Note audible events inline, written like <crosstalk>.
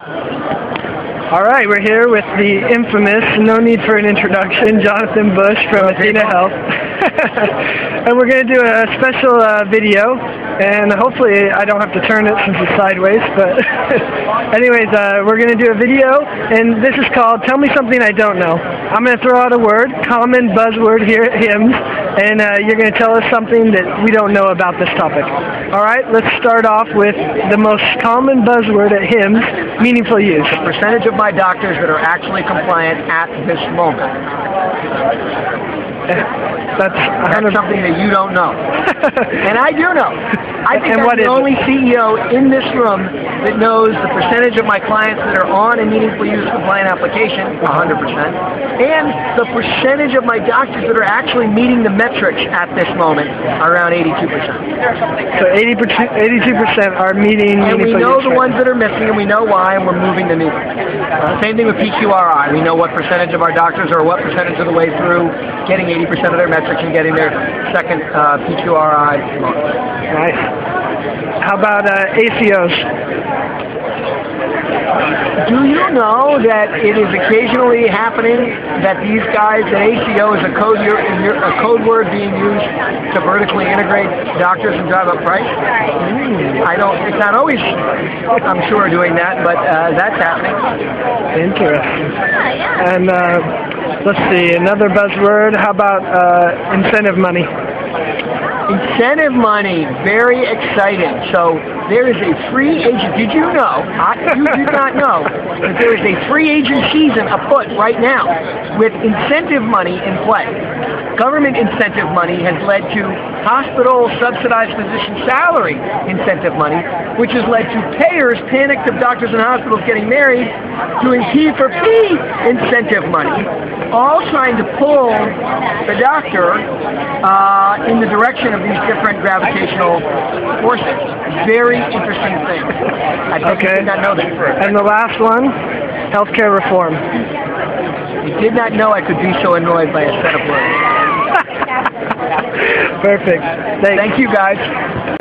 All right, we're here with the infamous, no need for an introduction, Jonathan Bush from Athena Health. <laughs> and we're going to do a special uh, video, and hopefully I don't have to turn it since it's sideways, but <laughs> anyways, uh, we're going to do a video, and this is called Tell Me Something I Don't Know. I'm going to throw out a word, common buzzword here at HIMSS, and uh, you're going to tell us something that we don't know about this topic. All right, let's start off with the most common buzzword at HIMSS, meaningful use. The percentage of my doctors that are actually compliant at this moment. <laughs> That's, That's something that you don't know. <laughs> and I do know. I think And I'm what the is it? only CEO in this room that knows the percentage of my clients that are on a meaningful use compliant application, 100%, and the percentage of my doctors that are actually meeting the metrics at this moment, around 82%. So 80%, 82% are meeting And we know the ones that are missing, and we know why, and we're moving the needle. Uh, same thing with PQRI. We know what percentage of our doctors are what percentage of the way through getting 80% of their metrics and getting their second uh, PQRI. Nice. How about uh, ACOs? Do you know that it is occasionally happening that these guys, that ACO is a code, a code word being used to vertically integrate doctors and drive up price? I don't, it's not always, I'm sure, doing that, but uh, that's happening. Interesting. And uh, let's see, another buzzword. How about uh, incentive money? Incentive money, very exciting. So there is a free agent. Did you know? I, you did not know that there is a free agent season afoot right now with incentive money in play. Government incentive money has led to hospital subsidized physician salary incentive money, which has led to payers panicked of doctors and hospitals getting married, doing P for P incentive money, all trying to pull the doctor uh, in the direction of these different gravitational forces. Very interesting thing. I Okay. did not know that. And the last one, healthcare reform. I did not know I could be so annoyed by a set of words. <laughs> Perfect. Thanks. Thank you, guys.